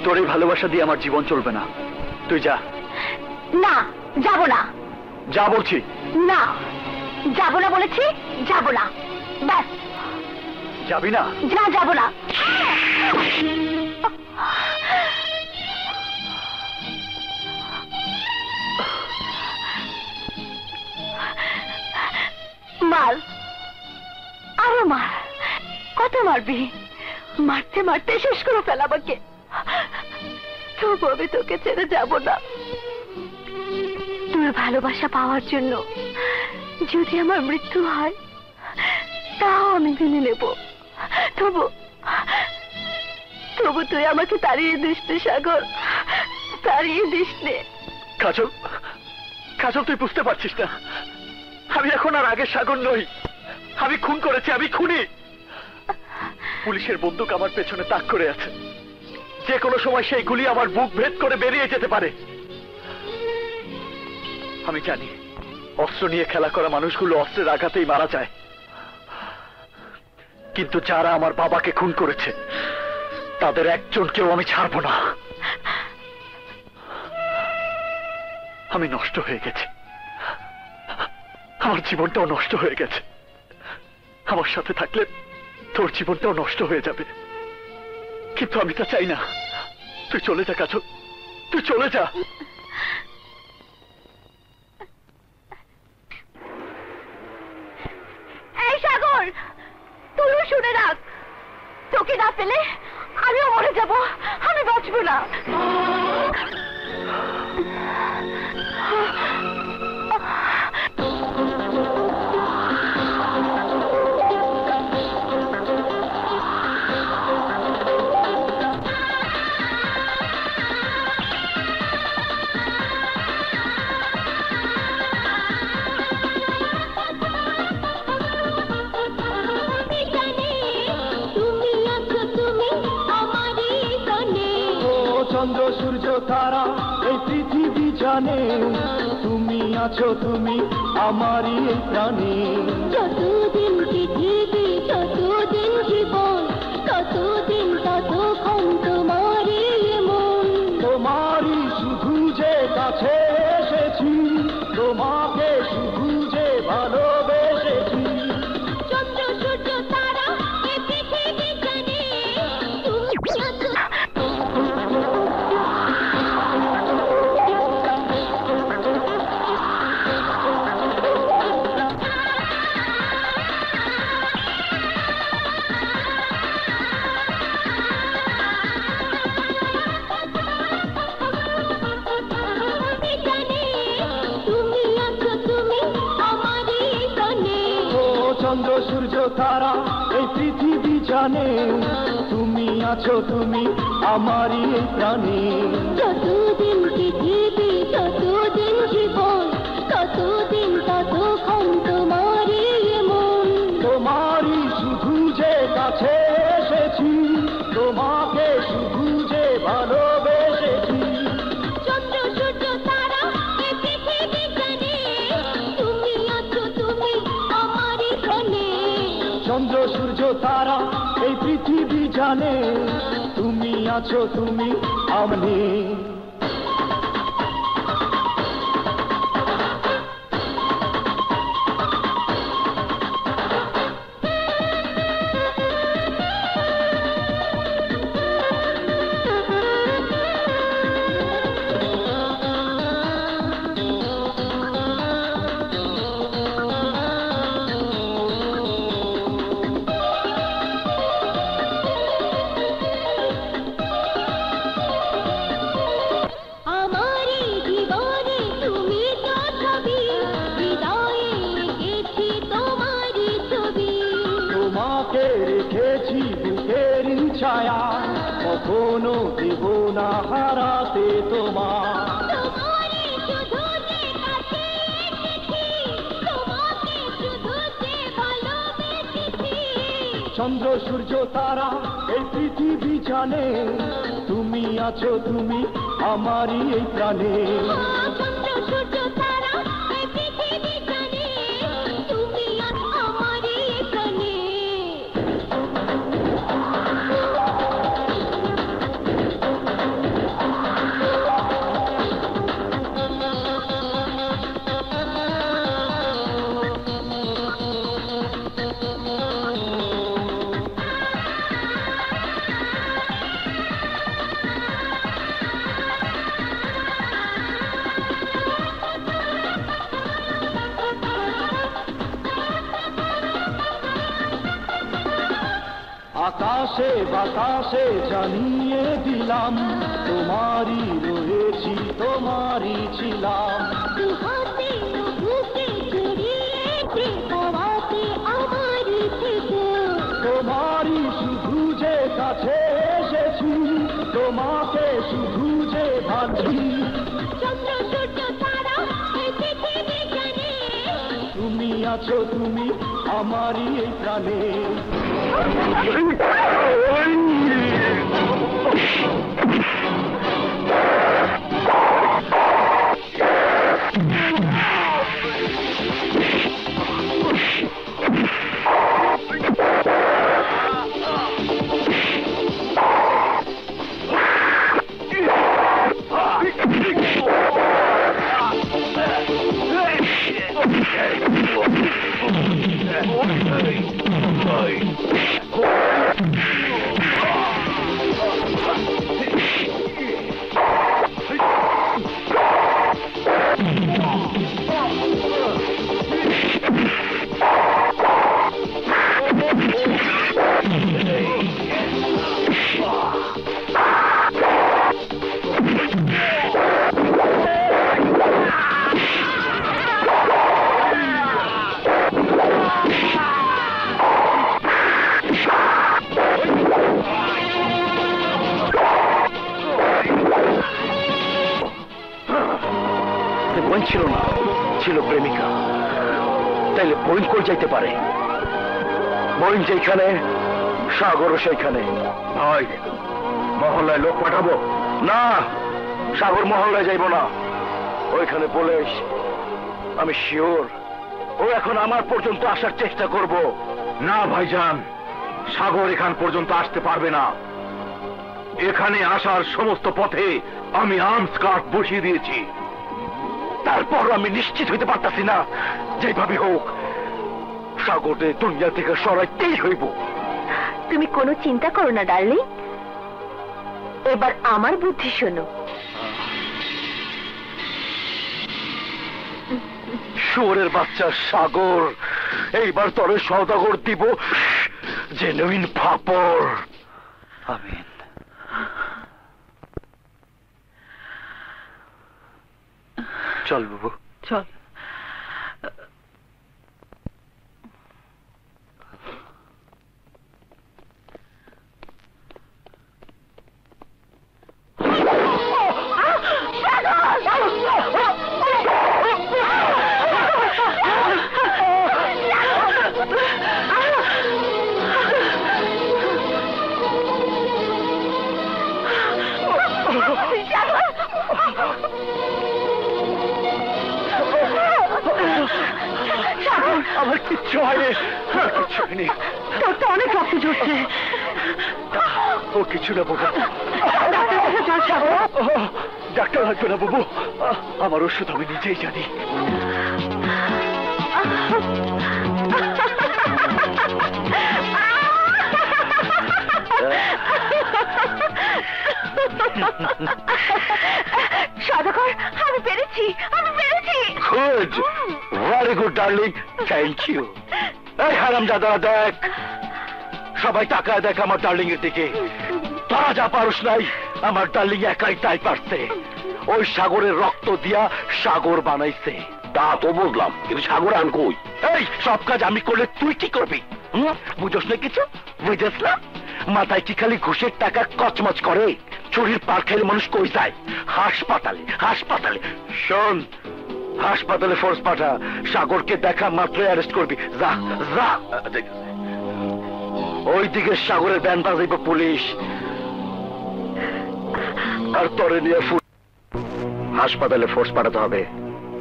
তোর এই ভালোবাসা দিয়ে আমার জীবন চলবে না। তুই যা। না যাব না। যা বলছি। না যাব না বলেছি যাব না। ব্যাস। যাবি না? যা যাব না। মার। আরও মার কত মারবি? মারতে মারতে শেষ করে ফেল আমাকে। তবু আমি তোকে ছেড়ে যাব না। তোর ভালোবাসা পাওয়ার জন্য। যদি আমার মৃত্যু হয় তাও আমি মেনে নেব। তবু তবু তুই আমাকে তাড়িয়ে দিস নে, সাগর। তাড়িয়ে দিস নে। কাজল কাজল তুই বুঝতে পারছিস না। আমি এখন আর আগের সাগর নই। আমি খুন করেছি আমি খুনি। পুলিশের বন্দুক আমার পেছনে তাক করে আছে। যে কোনো সময় সেই গুলি আমার বুক ভেদ করে বেরিয়ে যেতে পারে। আমি জানি। অস্ত্র নিয়ে খেলা করা মানুষগুলো অস্ত্রের আঘাতেই মারা যায়। কিন্তু যারা আমার বাবাকে খুন করেছে, তাদের একজনকেও আমি ছাড়বো না। আমি নষ্ট হয়ে গেছি। আমার জীবনটাও নষ্ট হয়ে গেছে। আমার সাথে থাকলে তোর জীবনটাও নষ্ট হয়ে যাবে। কিন্তু আমি তা চাই না। তুই চলে যা, কাজল। তুই চলে যা। এই তুলু শুনে রাখ। তোকে না পেলে আমিও মরে যাব। আমি বাঁচব না। আছো তুমি আমারই প্রাণী। যতদিন আমারই প্রাণী আছো তুমি আমনি চন্দ্র সূর্য তারা এই পৃথিবী জানে। তুমি আছো তুমি আমারই এই প্রাণে। আকাশে বাতাসে জানিয়ে দিলাম তোমারই রয়েছি তোমারই ছিলাম। তোমারই শুধু যে কাছে এসেছি তোমাকে শুধু যে ভাবি তুমি আছো তুমি আমারই প্রাণে। Oh, my God. যাইতে পারে। বই যেখানে সাগর সেইখানে। নয় মহল্লায় লোক পাঠাবো? না, সাগর মহল্লায় যাইব না। ওইখানে বলে আমি শিওর, ও এখন আমার পর্যন্ত আসার চেষ্টা করব। না, ভাইজান, সাগর এখান পর্যন্ত আসতে পারবে না। এখানে আসার সমস্ত পথে আমি আর্মস কার্ড বসিয়ে দিয়েছি। তারপর আমি নিশ্চিত হইতে পারতাছি না, যেভাবে হোক। সাগরে দুনিয়া থেকে সরাইতেই হইব। তুমি কোনো চিন্তা করো না ডার্লিং। এবার আমার বুদ্ধি শোনো। শুয়োরের বাচ্চা সাগর এইবার তরে সৌদাগর দিব। জেনুইন ফাপড়। আমিন। চল বাবু। চল। কিচ্ছু হয়নি। আমার কিচ্ছু হয়নি। তোর অনেক রক্ত ঝরছে। ও কিছু না বাবু। ডাক্তার কাছে চল সাগর ডাক্তার লাগবে না বাবু। আমার ওষুধ আমি নিজেই জানি। আমি পেরেছি আমি পেরেছি। Good very good darling thank you এই হারাম দাদা দেখ। সবাই তাকায় দেখ আমার ডার্লিং এর দিকে। তোরা যা পারস নাই আমার ডার্লিং একাই তাই পারছে। ওই সাগরের রক্ত দিয়া সাগর বানাইছে। তা তো বুঝলাম কিন্তু সাগর আন কই? এই সব কাজ আমি করলে তুই কি করবি? বুঝোস না কিছু? বুঝেস না? মাথায় কি খালি ঘুষের টাকা কচমচ করে? চুরির পার খেলে মানুষ কই যায়? হাসপাতালে হাসপাতালে। শোন হাসপাতালে ফোর্স পাঠা, সাগরকে দেখা মাত্র অ্যারেস্ট করবি। যা যা। ওইদিকে সাগরের ব্যান বাজাইব পুলিশ। আর তরে নিয়ে হাসপাতালে ফোর্স পাঠাতে হবে।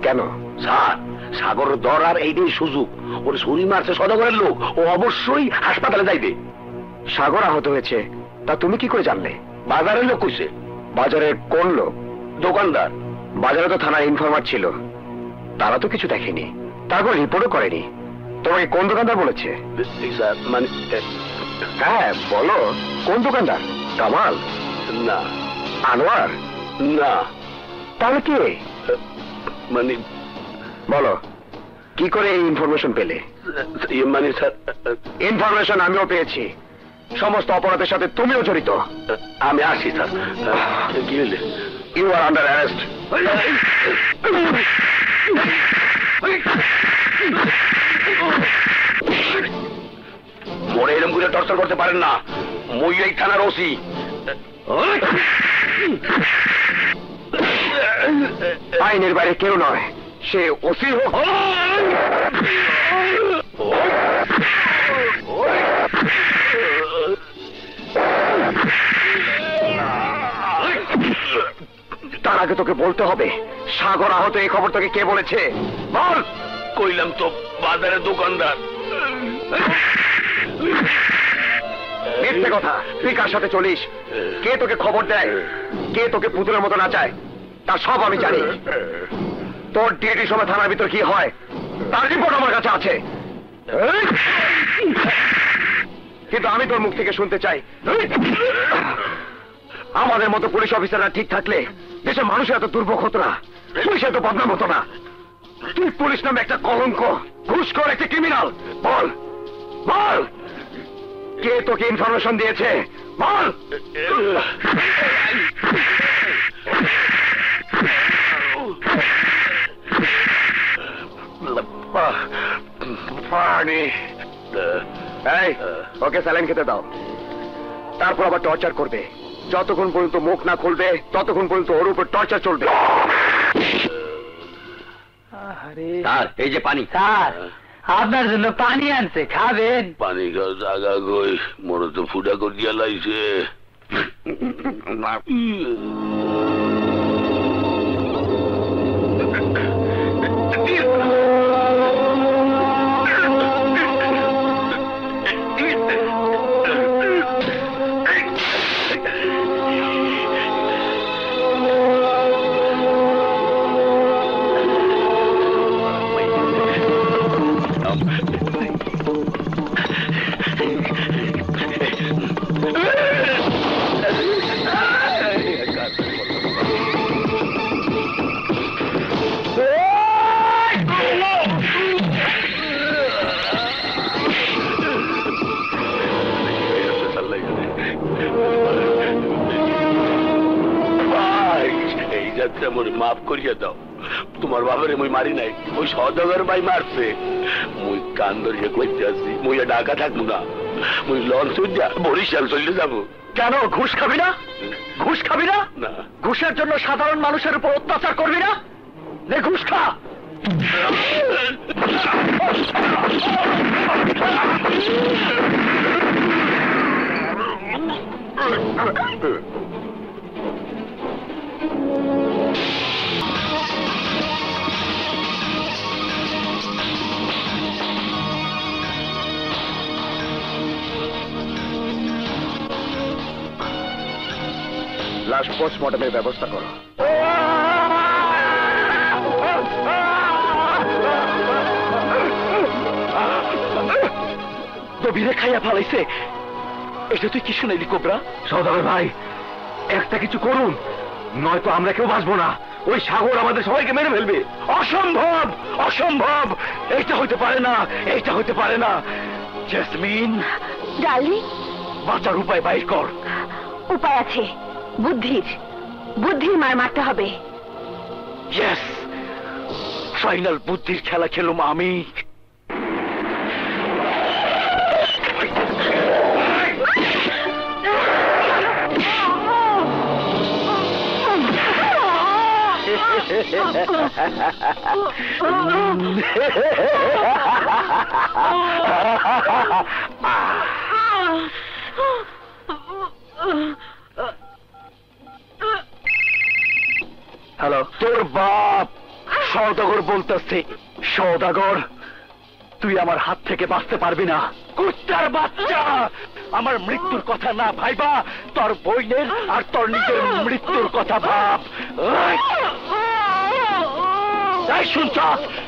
কেন? স্যার, সাগর ধরার এইটাই সুযোগ। ওর শরীর মারছে সদাগরের লোক। ও অবশ্যই হাসপাতালে যাইবে। সাগর আহত হয়েছে। তা তুমি কি করে জানলে? বাজারের লোক কইছে। বাজারে কোন লোক? দোকানদার। বাজারে তো থানার ইনফরমার ছিল। তারা তো কিছু দেখেনি। তারপর রিপোর্টও করেনি। তোমাকে কোন দোকানদার বলেছে? মানে হ্যাঁ বলো। কোন দোকানদার? কামাল? না। আনোয়ার? না। তাহলে কে? মানে বলো। কি করে এই ইনফরমেশন পেলে? মানে স্যার ইনফরমেশন আমিও পেয়েছি। সমস্ত অপরাধের সাথে তুমিও জড়িত। আমি আসি স্যার কি ইউ আর আন্ডার অ্যারেস্ট মোড়ে এরম করে টর্চার করতে পারেন না। মই এই থানার ওসি। আইনের বাইরে কেউ নয়। সে ওসি হোক। তার আগে তোকে বলতে হবে। সাগর আহত এই খবর তোকে কে বলেছে? বল! কইলাম তো বাজারের দোকানদার। মিথ্যে কথা। তুই কার সাথে চলিস? কে তোকে খবর দেয়? কে তোকে পুতুলের মতো নাচায়? তা সব আমি জানি। তোর ডিউটির সময় থানার ভিতর কি হয়? তার রিপোর্ট আমার কাছে আছে। কিন্তু আমি তোর মুখ থেকে শুনতে চাই। আমাদের মতো পুলিশ অফিসাররা ঠিক থাকলে দেশের মানুষের এত দুর্ভোগ হতো না। পুলিশ এত বদনাম হতো না। তুই পুলিশ নামে একটা কলঙ্ক, ঘুষখোর, একটা ক্রিমিনাল বল বল। কে তোকে ইনফরমেশন দিয়েছে? বল। ওকে স্যালাইন খেতে দাও। তারপর আবার টর্চার করবে। যতক্ষণ পর্যন্ত মুখ না খুলবে ততক্ষণ পর্যন্ত ওর উপর টর্চার চলবে। এই যে পানি। স্যার আপনার জন্য পানি আনছে খাবেন। পানি মনে তো ফুটা করে দিয়া লাইছে। Yeah. ক্ষেত্রে আমার মাফ করিয়ে দাও। তোমার বাবারে মুই মারি নাই ওই সদাগর ভাই মারছে। মুই কান ধরিয়ে কইতে আসি মুই ঢাকা থাকব না। মুই লঞ্চ উঠা বরিশাল চলে যাব। কেন ঘুষ খাবি না? ঘুষ খাবি না? না। ঘুষের জন্য সাধারণ মানুষের উপর অত্যাচার করবি না? নে ঘুষ খা! লাশ পোস্টমর্টমের ব্যবস্থা করো। গভীরে খাইয়া ফালাইছে। এটা তুই কি শুনাইলি কোবরা? সৌদাগর ভাই একটা কিছু করুন। নয়তো আমরা কেউ বাঁচবো না। ওই সাগর আমাদের সবাইকে মেরে ফেলবে। অসম্ভব! অসম্ভব! এইটা হইতে পারে না এইটা হইতে পারে না। জেসমিন! ডার্লিং! বাঁচার উপায় বাইর কর। উপায় আছে। বুদ্ধির। বুদ্ধির মার মারতে হবে। ইয়েস ফাইনাল বুদ্ধির খেলা খেলুম আমি। হ্যালো তোর বাপ সৌদাগর বলতেছে সৌদাগর তুই আমার হাত থেকে বাঁচতে পারবি না। কুত্তার বাচ্চা! আমার মৃত্যুর কথা না ভাইবা, তোর বইনের আর তোর নিজের মৃত্যুর কথা ভাব! এই শুনছ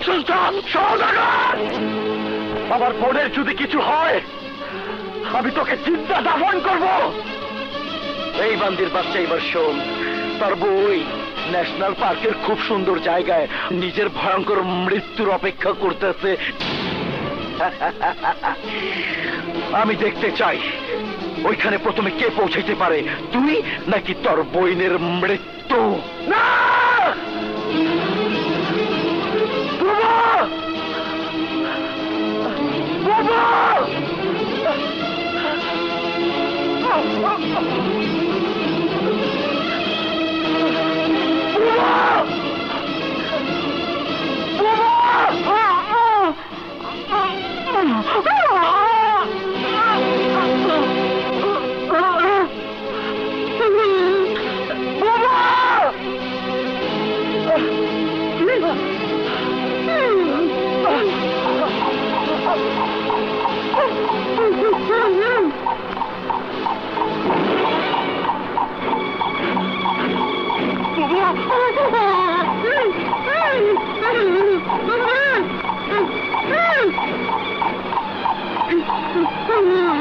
শুনছ সৌদাগর আমার বোনের যদি কিছু হয়, আমি তোকে চিন্তা দাফন করব। এই বান্দির বাচ্চা এবার শোন, তার বই ন্যাশনাল পার্কের খুব সুন্দর জায়গায় নিজের ভয়ঙ্কর মৃত্যুর অপেক্ষা করতেছে। আমি দেখতে চাই, ওইখানে প্রথমে কে পৌঁছাইতে পারে, তুই নাকি তোর বইনের মৃত্যু? না! বাবা! বাবা!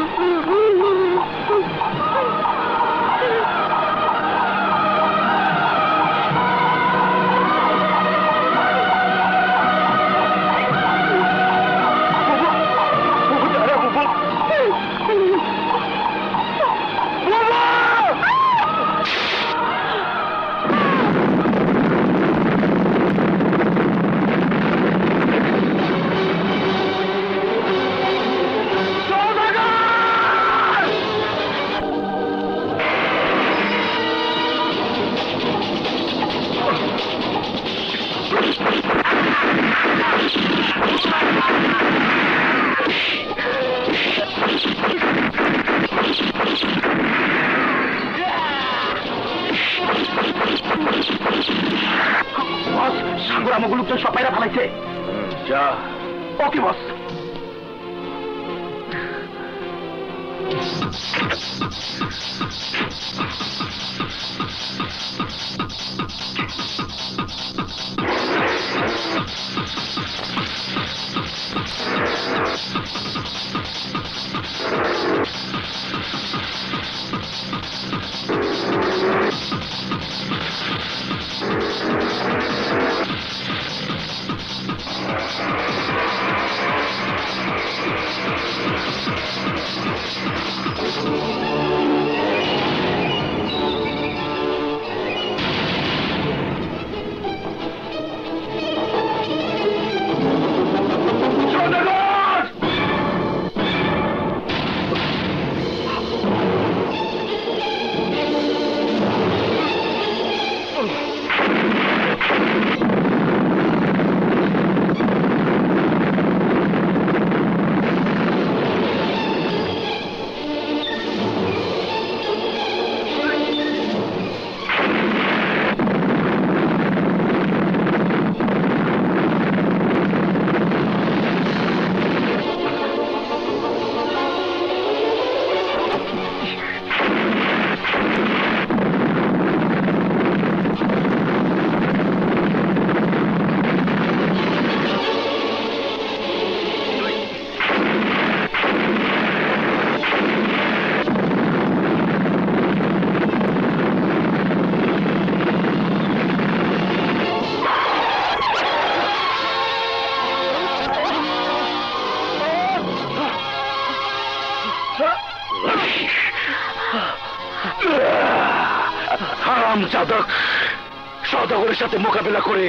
সাথে মোকাবেলা করে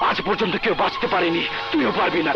আজ পর্যন্ত কেউ বাঁচতে পারেনি। তুইও পারবি না।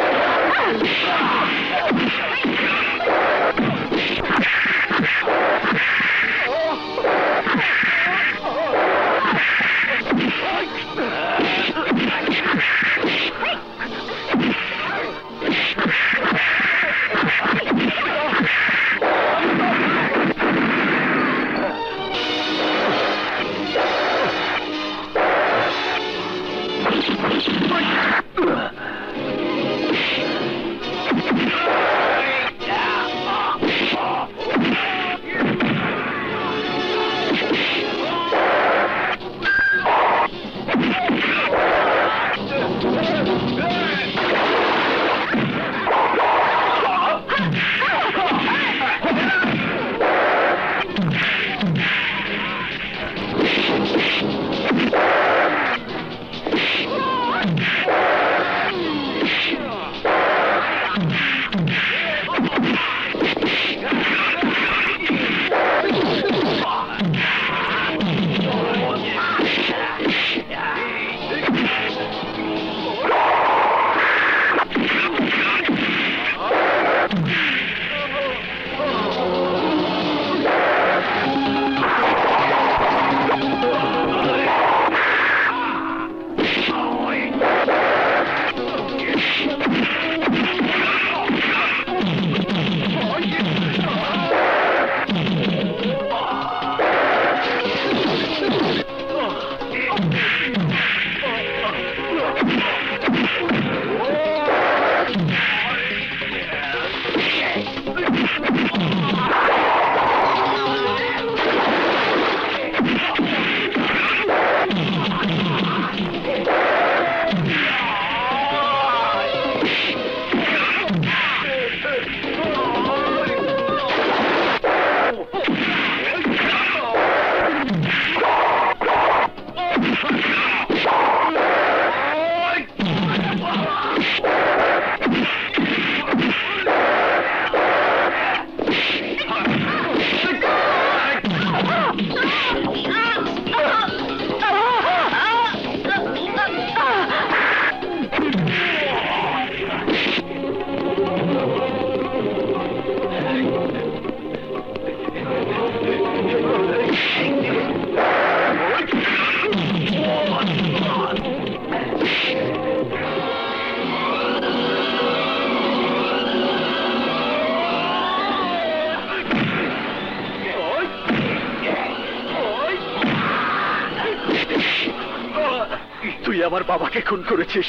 খুন করেছিস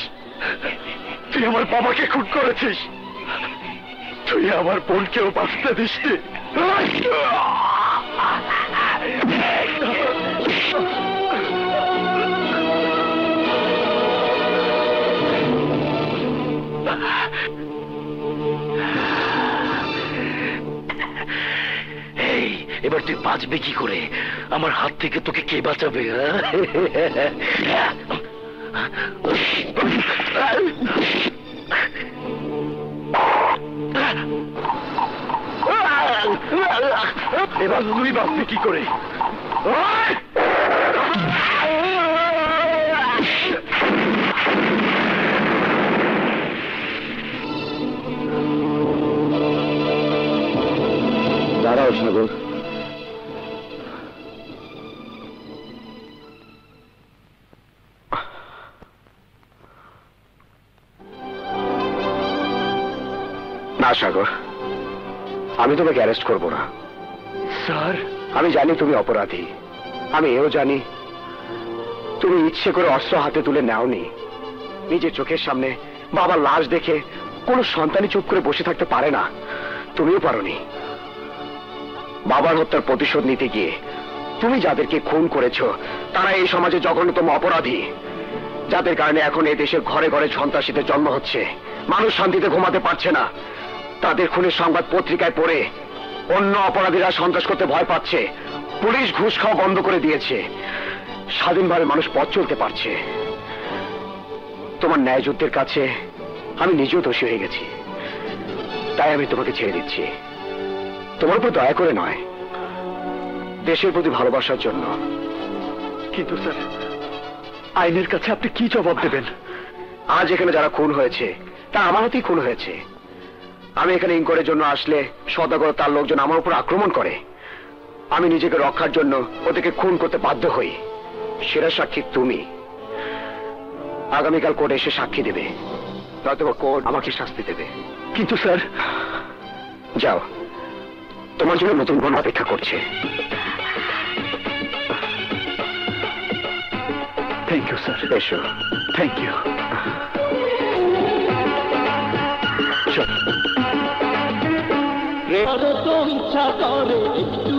তুই আমার বাবাকে খুন করেছিস তুই আমার বোনকেও বাঁচতে দিস নি। এবার তুই বাঁচবে কি করে আমার হাত থেকে তোকে কে বাঁচাবে হ্যাঁ? তুই বাঁচবি কি করে না সাগর আমি তোমাকে অ্যারেস্ট করব না। স্যার। আমি জানি তুমি অপরাধী। আমি এও জানি। তুমি ইচ্ছে করে অস্ত্র হাতে তুলে নাওনি। নিজের চোখের সামনে বাবার লাশ দেখে কোনো সন্তানই চুপ করে বসে থাকতে পারে না। তুমিও পারোনি। বাবার হত্যার প্রতিশোধ নিতে গিয়ে তুমি যাদেরকে খুন করেছ, তারা এই সমাজে জঘন্যতম অপরাধী। যাদের কারণে এখন এই দেশের ঘরে ঘরে সন্ত্রাসীদের জন্ম হচ্ছে। মানুষ শান্তিতে ঘুমাতে পারছে না। তাদের খুনের সংবাদ পত্রিকায় পড়ে অন্য অপরাধীরা সন্ত্রাস করতে ভয় পাচ্ছে। পুলিশ ঘুষ খাওয়া বন্ধ করে দিয়েছে। স্বাধীনভাবে মানুষ পথ চলতে পারছে। তোমার ন্যায় যুদ্ধের কাছে আমি নিজেও দোষী হয়ে গেছি। তাই আমি তোমাকে ছেড়ে দিচ্ছি। তোমার উপর দয়া করে নয়। দেশের প্রতি ভালোবাসার জন্য। কিন্তু স্যার আইনের কাছে আপনি কি জবাব দেবেন? আজ এখানে যারা খুন হয়েছে তা আমার হাতেই খুন হয়েছে। আমি এখানে ইনকোয়ারির জন্য আসলে সদাগর তার লোকজন আমার উপর আক্রমণ করে। আমি নিজেকে রক্ষার জন্য ওদেরকে খুন করতে বাধ্য হই। সেরা সাক্ষী তুমি। আগামীকাল কোর্টে এসে সাক্ষী দেবে। নয়তো কোর্ট আমাকে শাস্তি দেবে। কিন্তু স্যার যাও। তোমার জন্য নতুন বোন অপেক্ষা করছে। Thank you sir. এসো। Thank you. চলো তো ইচ্ছা করে একটু